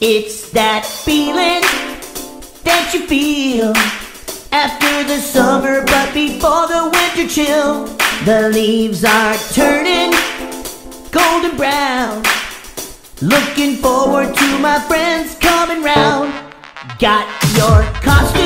It's that feeling that you feel after the summer, but before the winter chill. The leaves are turning golden brown. Looking forward to my friends coming round. Got your costume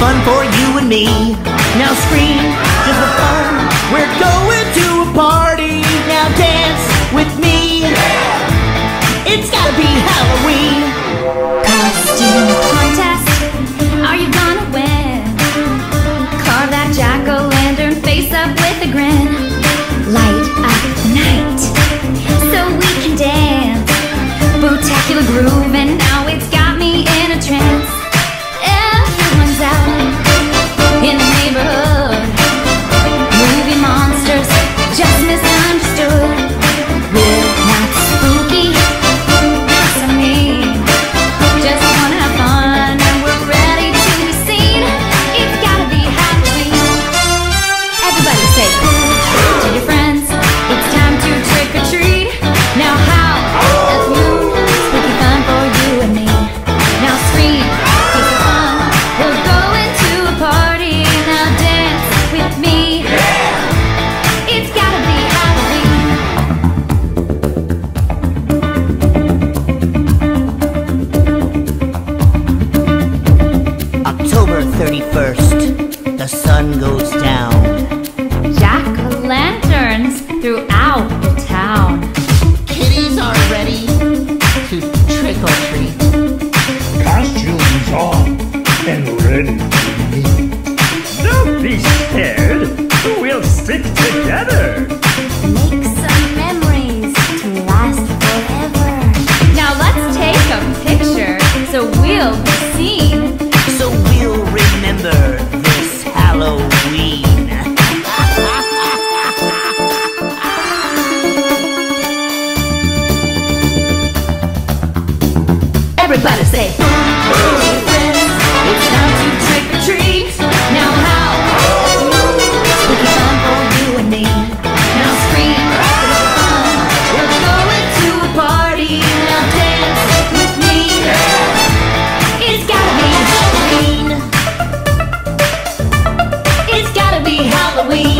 fun for you and me. Now scream just for fun. We're going to a party. Now dance with me. It's gotta be Halloween. Costume contest. Are you gonna win? Carve that jack o' lantern face up with a grin. Light up the night so we can dance. Spectacular groove, and now it's got 31st, the sun goes down. Jack lanterns throughout the town. Kitties are ready to trick or treat. Costumes on and ready to meet. Don't be scared, we'll stick together. Everybody say, it's time to trick or treat. Now how? Spooky for you and me. Now scream, fun. We're going to a party. Now dance with me. It's gotta be Halloween. It's gotta be Halloween.